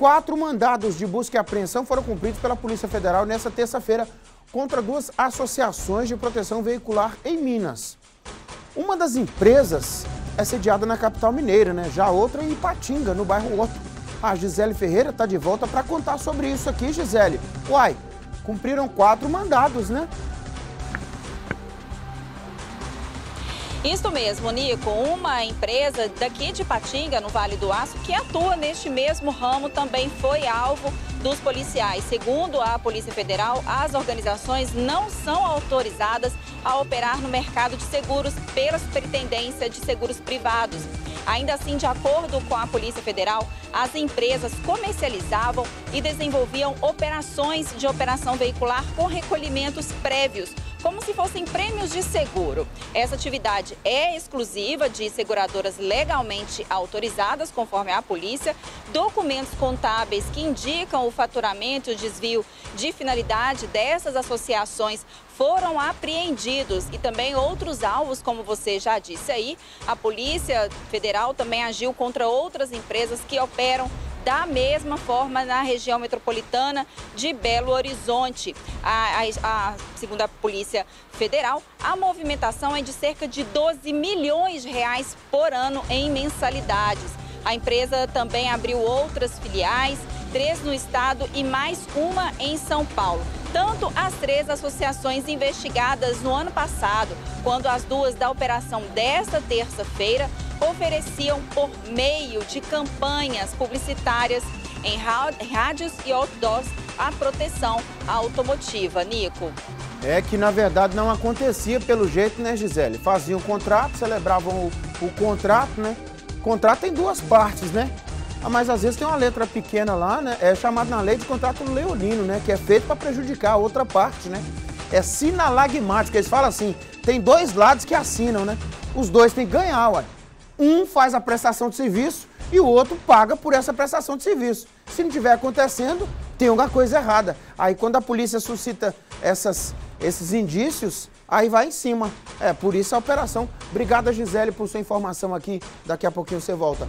Quatro mandados de busca e apreensão foram cumpridos pela Polícia Federal nesta terça-feira contra duas associações de proteção veicular em Minas. Uma das empresas é sediada na capital mineira, né? Já a outra em Ipatinga, no bairro Horto. A Gisele Ferreira está de volta para contar sobre isso aqui, Gisele. Uai, cumpriram quatro mandados, né? Isso mesmo, Nico. Uma empresa daqui de Patinga, no Vale do Aço, que atua neste mesmo ramo, também foi alvo dos policiais. Segundo a Polícia Federal, as organizações não são autorizadas a operar no mercado de seguros pela Superintendência de Seguros Privados. Ainda assim, de acordo com a Polícia Federal, as empresas comercializavam e desenvolviam operações de operação veicular com recolhimentos prévios como se fossem prêmios de seguro. Essa atividade é exclusiva de seguradoras legalmente autorizadas, conforme a polícia. Documentos contábeis que indicam o faturamento e o desvio de finalidade dessas associações foram apreendidos e também outros alvos, como você já disse aí. A Polícia Federal também agiu contra outras empresas que operam da mesma forma na região metropolitana de Belo Horizonte. A, a, a, segundo a Polícia Federal, a movimentação é de cerca de 12 milhões de reais por ano em mensalidades. A empresa também abriu outras filiais, três no estado e mais uma em São Paulo. Tanto as três associações investigadas no ano passado, quanto as duas da operação desta terça-feira, ofereciam por meio de campanhas publicitárias em rádios e outdoors a proteção automotiva. Nico. É que na verdade não acontecia pelo jeito, né, Gisele? Faziam o contrato, celebravam o, o contrato, né? O contrato tem duas partes, né? Ah, mas às vezes tem uma letra pequena lá, né? É chamado na lei de contrato leonino, né? Que é feito para prejudicar a outra parte, né? É sinalagmático. Eles falam assim: tem dois lados que assinam, né? Os dois têm que ganhar, ué. Um faz a prestação de serviço e o outro paga por essa prestação de serviço. Se não estiver acontecendo, tem alguma coisa errada. Aí quando a polícia suscita essas, esses indícios, aí vai em cima. É, por isso a operação. Obrigada, Gisele, por sua informação aqui. Daqui a pouquinho você volta.